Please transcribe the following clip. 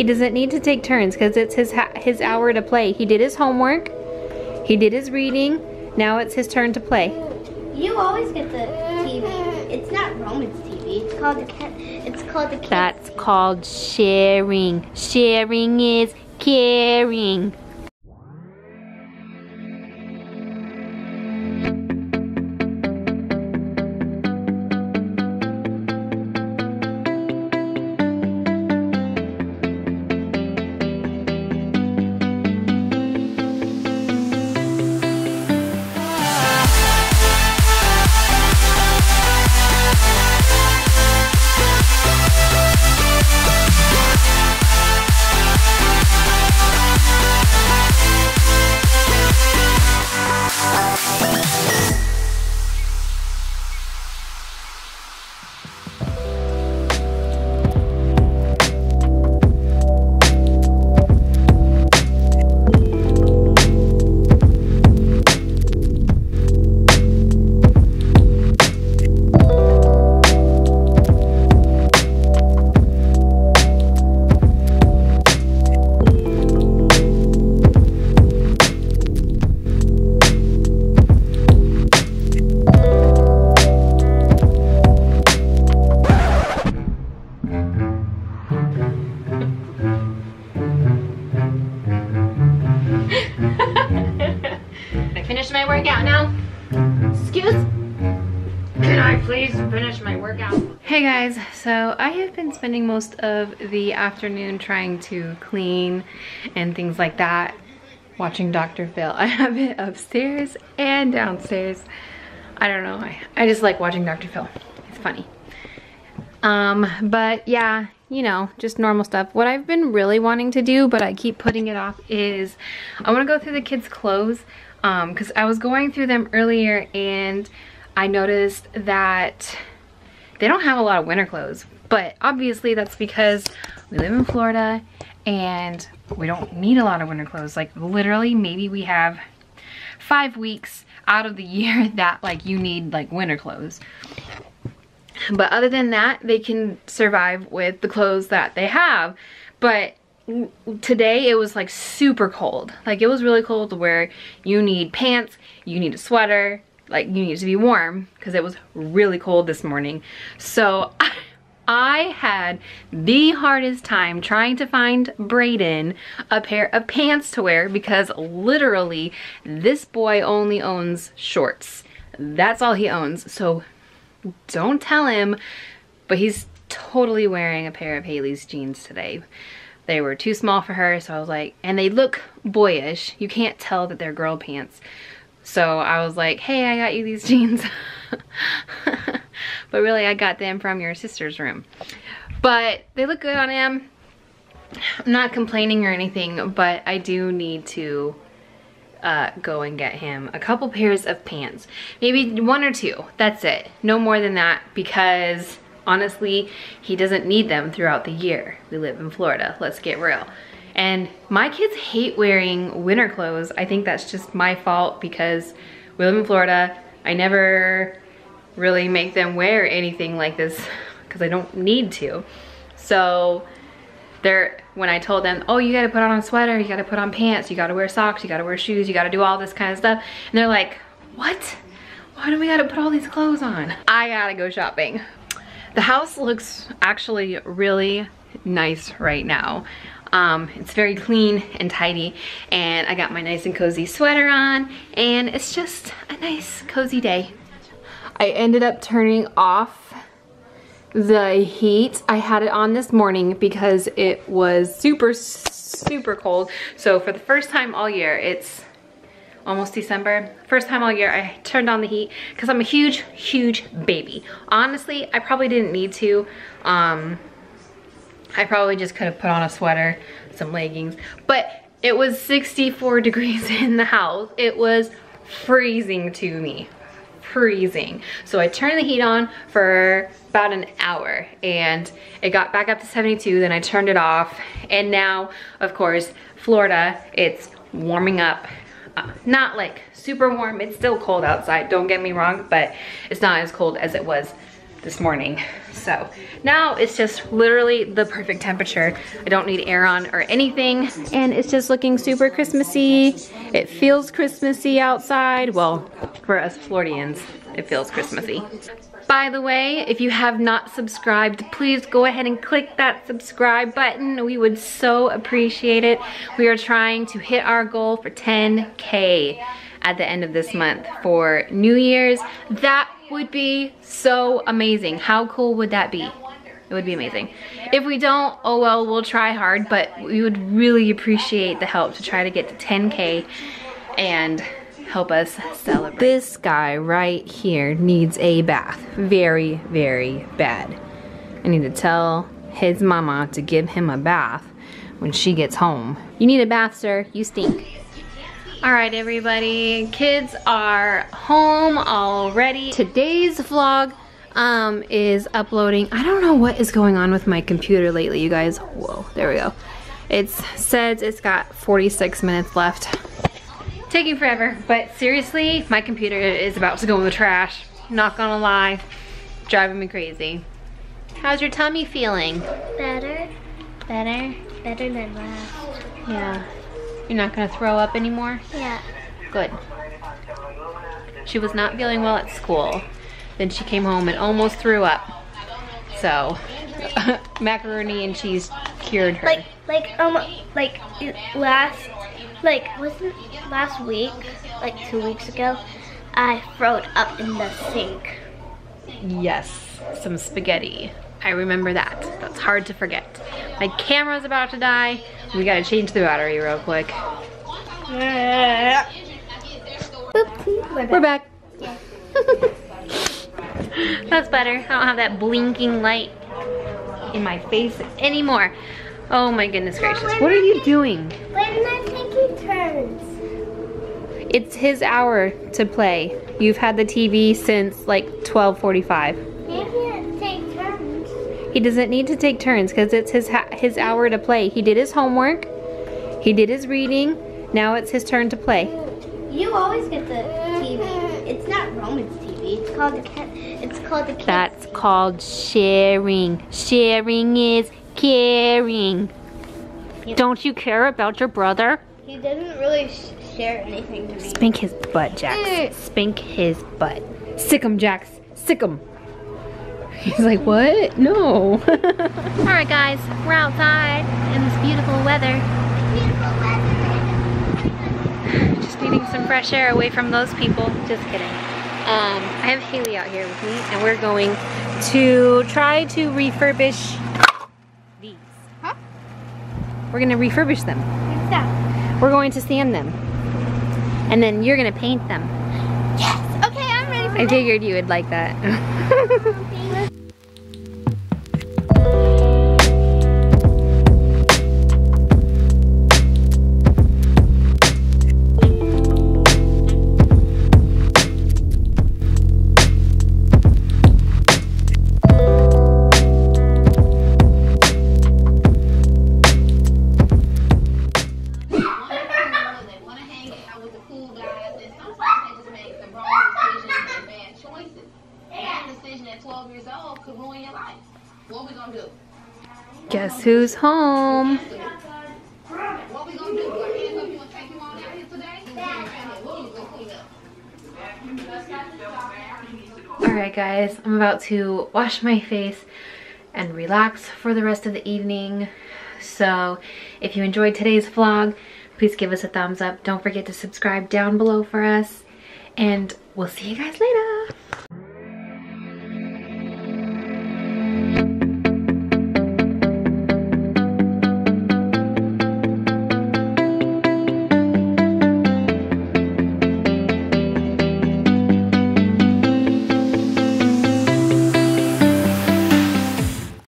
He doesn't need to take turns because it's his, his hour to play. He did his homework. He did his reading. Now it's his turn to play. You always get the TV. It's not Roman's TV. It's called the cat. it's called the kids That's called sharing. Sharing is caring. Please finish my workout? Hey guys, so I have been spending most of the afternoon trying to clean and things like that, watching Dr. Phil. I have it upstairs and downstairs. I don't know, why. I just like watching Dr. Phil. It's funny. Um, but yeah, you know, just normal stuff. What I've been really wanting to do, but I keep putting it off, is I want to go through the kids' clothes because um, I was going through them earlier and I noticed that they don't have a lot of winter clothes but obviously that's because we live in Florida and we don't need a lot of winter clothes. Like literally maybe we have five weeks out of the year that like you need like winter clothes. But other than that they can survive with the clothes that they have. But today it was like super cold. Like it was really cold where you need pants you need a sweater like you need to be warm because it was really cold this morning so I had the hardest time trying to find Brayden a pair of pants to wear because literally this boy only owns shorts. That's all he owns. So don't tell him, but he's totally wearing a pair of Haley's jeans today. They were too small for her, so I was like, and they look boyish. You can't tell that they're girl pants. So I was like, hey, I got you these jeans. but really, I got them from your sister's room. But they look good on him. I'm not complaining or anything, but I do need to uh, go and get him a couple pairs of pants. Maybe one or two, that's it. No more than that because honestly, he doesn't need them throughout the year. We live in Florida, let's get real. And my kids hate wearing winter clothes. I think that's just my fault because we live in Florida. I never really make them wear anything like this because I don't need to. So they're, when I told them, oh, you gotta put on a sweater, you gotta put on pants, you gotta wear socks, you gotta wear shoes, you gotta do all this kind of stuff. And they're like, what? Why do we gotta put all these clothes on? I gotta go shopping. The house looks actually really nice right now. Um, it's very clean and tidy and I got my nice and cozy sweater on and it's just a nice cozy day. I ended up turning off the heat. I had it on this morning because it was super, super cold. So for the first time all year, it's almost December. First time all year I turned on the heat because I'm a huge, huge baby. Honestly, I probably didn't need to. Um, I probably just could have put on a sweater, some leggings, but it was 64 degrees in the house. It was freezing to me, freezing. So I turned the heat on for about an hour and it got back up to 72, then I turned it off. And now, of course, Florida, it's warming up uh, not like super warm. It's still cold outside, don't get me wrong, but it's not as cold as it was this morning. So now it's just literally the perfect temperature. I don't need air on or anything. And it's just looking super Christmassy. It feels Christmassy outside. Well, for us Floridians, it feels Christmassy. By the way, if you have not subscribed, please go ahead and click that subscribe button. We would so appreciate it. We are trying to hit our goal for 10K at the end of this month for New Year's. That would be so amazing. How cool would that be? It would be amazing. If we don't, oh well, we'll try hard, but we would really appreciate the help to try to get to 10K and help us celebrate. This guy right here needs a bath. Very, very bad. I need to tell his mama to give him a bath when she gets home. You need a bath, sir. You stink. All right, everybody, kids are home already. Today's vlog um, is uploading. I don't know what is going on with my computer lately, you guys. Whoa, there we go. It says it's got 46 minutes left. Taking forever, but seriously, my computer is about to go in the trash. Not gonna lie, driving me crazy. How's your tummy feeling? Better. Better? Better than last. Yeah. You're not gonna throw up anymore? Yeah. Good. She was not feeling well at school. Then she came home and almost threw up. So, macaroni and cheese cured her. Like, like, um, like last, like, wasn't last week, like two weeks ago, I throwed up in the sink. Yes, some spaghetti. I remember that. That's hard to forget. My camera's about to die. We gotta change the battery real quick. We're back. That's better. I don't have that blinking light in my face anymore. Oh my goodness gracious. What are you doing? We're not taking turns. It's his hour to play. You've had the TV since like 1245. You can't take turns. He doesn't need to take turns because it's his his hour to play. He did his homework. He did his reading. Now it's his turn to play. You always get the TV. It's not Roman's TV. It's called the cat. It's called the. Kids That's called sharing. Sharing is caring. Don't you care about your brother? He doesn't really sh share anything to me. Spank his butt, Jax. Mm. Spank his butt. Sic him, Jax. Sic him. He's like, what? No. All right, guys, we're outside in this beautiful weather. Beautiful weather. Just needing some fresh air away from those people. Just kidding. Um, I have Haley out here with me, and we're going to try to refurbish these. Huh? We're gonna refurbish them. What's that? We're going to sand them. And then you're gonna paint them. Yes. Okay, I'm ready for I figured you would like that. with the cool guys, and sometimes they just make the wrong decisions and bad choices. And that decision at 12 years old could ruin your life. What we gonna do? Guess who's home? What we gonna do? Do I handcuff you and take you on out here today? What you gonna clean up? Alright guys, I'm about to wash my face and relax for the rest of the evening. So if you enjoyed today's vlog, please give us a thumbs up. Don't forget to subscribe down below for us. And we'll see you guys later.